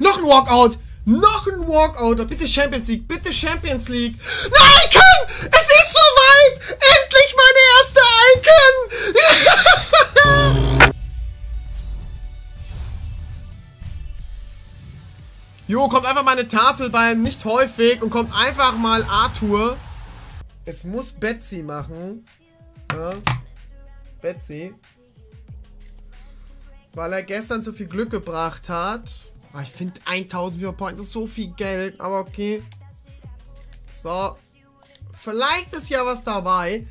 Noch ein Walkout! Noch ein Walkout! Bitte Champions League! Bitte Champions League! Nein, Icon! Es ist soweit! Endlich meine erste Icon! jo, kommt einfach mal eine Tafel beim nicht häufig und kommt einfach mal Arthur. Es muss Betsy machen. Ja. Betsy. Weil er gestern so viel Glück gebracht hat. Oh, ich finde 1000 Viewer Points ist so viel Geld, aber okay. So. Vielleicht ist ja was dabei.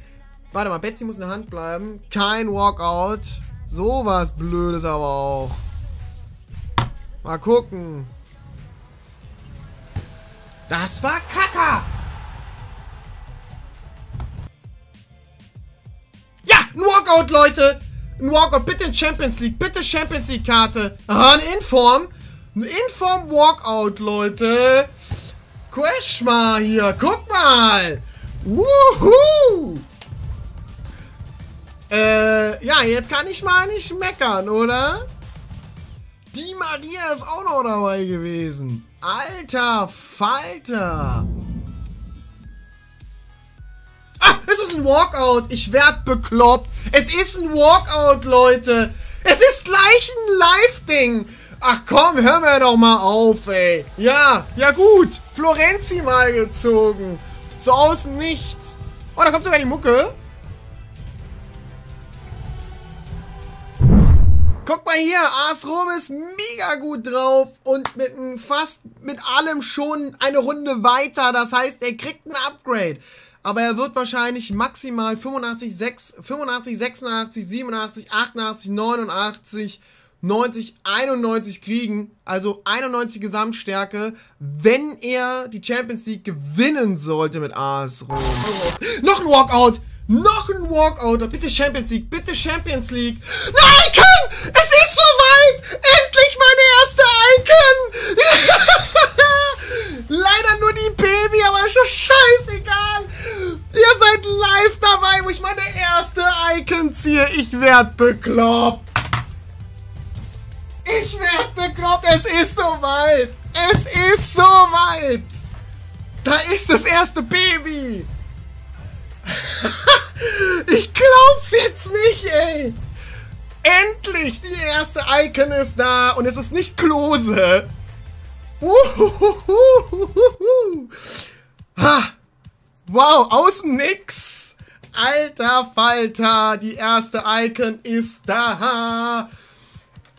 Warte mal, Betsy muss in der Hand bleiben. Kein Walkout. Sowas Blödes aber auch. Mal gucken. Das war Kaka! Ja, ein Walkout, Leute! Ein Walkout, bitte in Champions League, bitte Champions League Karte. Aha, ein Inform. Inform Walkout, Leute. Quash mal hier, guck mal. Wuhu. Äh, ja, jetzt kann ich mal nicht meckern, oder? Die Maria ist auch noch dabei gewesen. Alter Falter. Ah, es ist ein Walkout. Ich werd bekloppt. Es ist ein Walkout, Leute. Es ist gleich ein Live-Ding. Ach komm, hör mir doch mal auf, ey. Ja, ja gut. Florenzi mal gezogen. So aus dem Nichts. Oh, da kommt sogar die Mucke. Guck mal hier, AS Rom ist mega gut drauf und mit fast mit allem schon eine Runde weiter. Das heißt, er kriegt ein Upgrade aber er wird wahrscheinlich maximal 85, 6, 85, 86, 87, 88, 89, 90, 91 kriegen. Also 91 Gesamtstärke, wenn er die Champions League gewinnen sollte mit AS Rom. Noch ein Walkout! Noch ein Walkout! Bitte Champions League! Bitte Champions League! Nein, Icon! Es ist soweit! Endlich meine erste Icon! Leider nur die Baby, aber ist schon scheißegal. Ihr seid live dabei, wo ich meine erste Icon ziehe. Ich werd bekloppt. Ich werd bekloppt. Es ist soweit. Es ist soweit. Da ist das erste Baby. ich glaub's jetzt nicht, ey. Endlich, die erste Icon ist da und es ist nicht Klose. Ha! Wow, aus Nix! Alter Falter, die erste Icon ist da!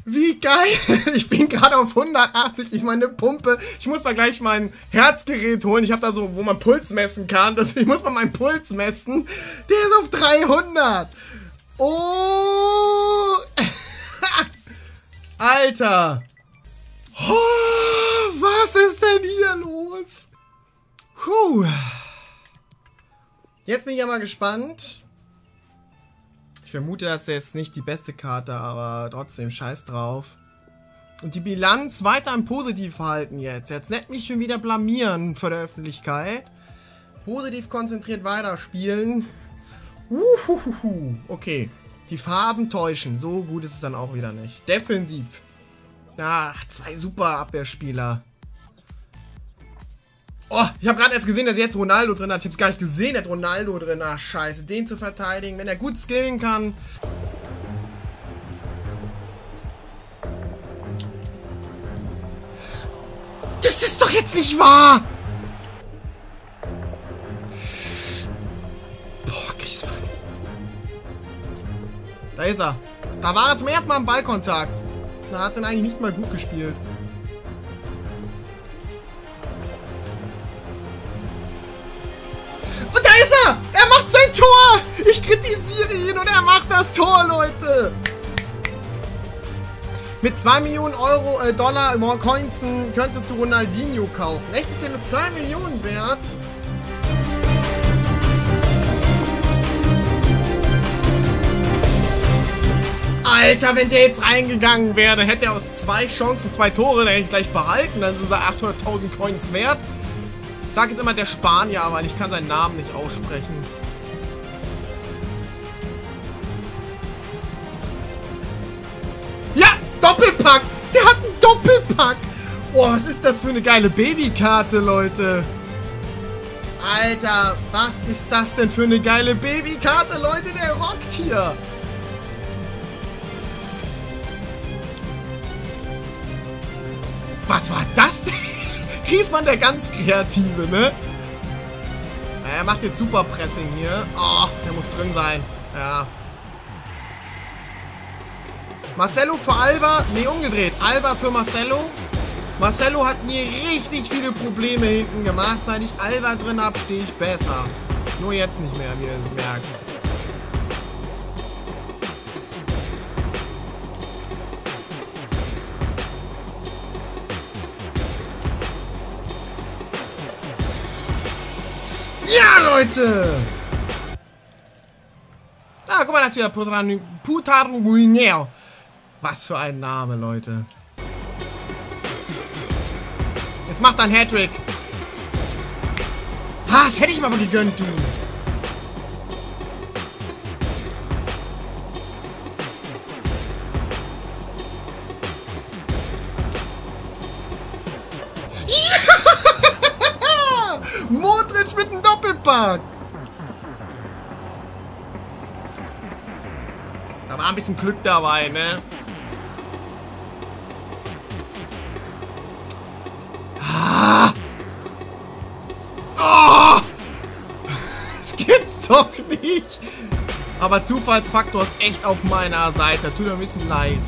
Wie geil! Ich bin gerade auf 180. Ich meine Pumpe. Ich muss mal gleich mein Herzgerät holen. Ich habe da so, wo man Puls messen kann. Das, ich muss mal meinen Puls messen. Der ist auf 300. Oh! Alter! Oh, was ist denn hier los? Puh. Jetzt bin ich ja mal gespannt. Vermute, das ist jetzt nicht die beste Karte, aber trotzdem scheiß drauf. Und die Bilanz weiter im Positiv halten jetzt. Jetzt nicht mich schon wieder blamieren vor der Öffentlichkeit. Positiv konzentriert weiterspielen. Uhuhuhu. Okay. Die Farben täuschen. So gut ist es dann auch wieder nicht. Defensiv. Ach, zwei super Abwehrspieler. Oh, ich habe gerade erst gesehen, dass jetzt Ronaldo drin hat. Ich habe es gar nicht gesehen, dass Ronaldo drin. Ach, scheiße. Den zu verteidigen, wenn er gut skillen kann. Das ist doch jetzt nicht wahr! Boah, Griezmann. Da ist er. Da war er zum ersten Mal im Ballkontakt. Er hat dann eigentlich nicht mal gut gespielt. Ist er! Er macht sein Tor! Ich kritisiere ihn und er macht das Tor, Leute! Mit 2 Millionen Euro, äh, Dollar, more Coinsen könntest du Ronaldinho kaufen. Echt ist der nur 2 Millionen wert? Alter, wenn der jetzt reingegangen wäre, dann hätte er aus zwei Chancen zwei Tore, dann gleich behalten. Dann ist er 800.000 Coins wert. Ich sage jetzt immer der Spanier, weil ich kann seinen Namen nicht aussprechen. Ja, Doppelpack. Der hat einen Doppelpack. Boah, was ist das für eine geile Babykarte, Leute? Alter, was ist das denn für eine geile Babykarte, Leute? Der rockt hier. Was war das denn? Griesmann der ganz Kreative, ne? Er macht jetzt super Pressing hier. Oh, der muss drin sein. Ja. Marcelo für Alba. Nee, umgedreht. Alba für Marcelo. Marcelo hat mir richtig viele Probleme hinten gemacht. Seit ich Alba drin habe, stehe ich besser. Nur jetzt nicht mehr, wie ihr merkt. Ja, Leute! Ah, guck mal, das ist wieder Putarguineo. Was für ein Name, Leute. Jetzt macht er einen Hattrick. Ah, das hätte ich mir aber gegönnt, du. Doppelpack. Da war ein bisschen Glück dabei, ne? doch nicht. Aber Zufallsfaktor ist echt auf meiner Seite. Tut mir ein bisschen leid.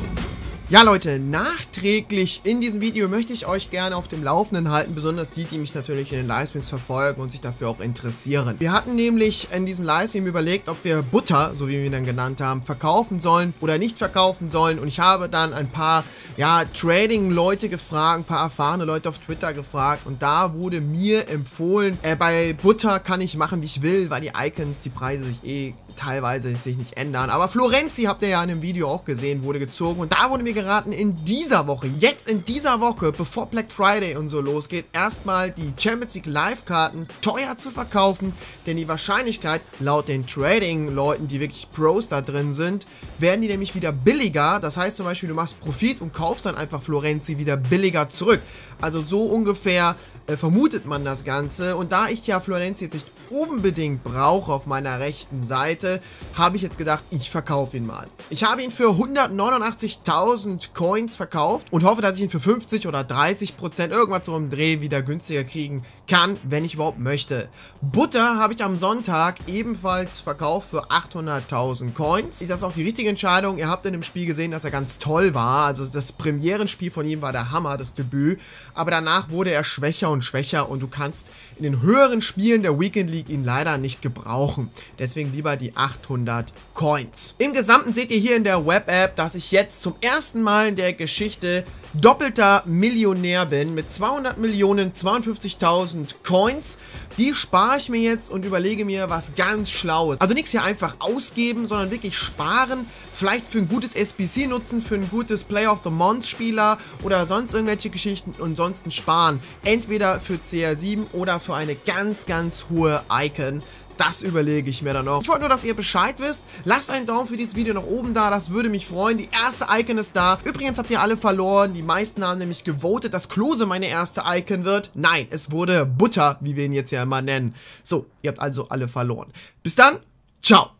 Ja Leute, nachträglich in diesem Video möchte ich euch gerne auf dem Laufenden halten, besonders die, die mich natürlich in den Livestreams verfolgen und sich dafür auch interessieren. Wir hatten nämlich in diesem Livestream überlegt, ob wir Butter, so wie wir ihn dann genannt haben, verkaufen sollen oder nicht verkaufen sollen und ich habe dann ein paar, ja, Trading-Leute gefragt, ein paar erfahrene Leute auf Twitter gefragt und da wurde mir empfohlen, äh, bei Butter kann ich machen, wie ich will, weil die Icons, die Preise sich eh teilweise sich nicht ändern. Aber Florenzi, habt ihr ja in dem Video auch gesehen, wurde gezogen. Und da wurde mir geraten, in dieser Woche, jetzt in dieser Woche, bevor Black Friday und so losgeht, erstmal die Champions League Live-Karten teuer zu verkaufen. Denn die Wahrscheinlichkeit, laut den Trading-Leuten, die wirklich Pros da drin sind, werden die nämlich wieder billiger. Das heißt zum Beispiel, du machst Profit und kaufst dann einfach Florenzi wieder billiger zurück. Also so ungefähr äh, vermutet man das Ganze. Und da ich ja Florenzi jetzt nicht unbedingt brauche auf meiner rechten Seite, habe ich jetzt gedacht, ich verkaufe ihn mal. Ich habe ihn für 189.000 Coins verkauft und hoffe, dass ich ihn für 50 oder 30 Prozent irgendwas so im Dreh wieder günstiger kriegen kann, wenn ich überhaupt möchte. Butter habe ich am Sonntag ebenfalls verkauft für 800.000 Coins. Ist das auch die richtige Entscheidung? Ihr habt in dem Spiel gesehen, dass er ganz toll war. Also das Premierenspiel von ihm war der Hammer, das Debüt. Aber danach wurde er schwächer und schwächer und du kannst in den höheren Spielen der Weekend League ihn leider nicht gebrauchen. Deswegen lieber die 800 Coins. Im Gesamten seht ihr hier in der Web-App, dass ich jetzt zum ersten Mal in der Geschichte doppelter Millionär bin mit 200 Millionen 52.000 Coins. Die spare ich mir jetzt und überlege mir was ganz Schlaues. Also nichts hier einfach ausgeben, sondern wirklich sparen. Vielleicht für ein gutes SBC nutzen, für ein gutes Play of the Month Spieler oder sonst irgendwelche Geschichten und sonst sparen. Entweder für CR7 oder für eine ganz, ganz hohe Icon. Das überlege ich mir dann noch. Ich wollte nur, dass ihr Bescheid wisst. Lasst einen Daumen für dieses Video nach oben da, das würde mich freuen. Die erste Icon ist da. Übrigens habt ihr alle verloren. Die meisten haben nämlich gewotet, dass Klose meine erste Icon wird. Nein, es wurde Butter, wie wir ihn jetzt ja immer nennen. So, ihr habt also alle verloren. Bis dann, ciao.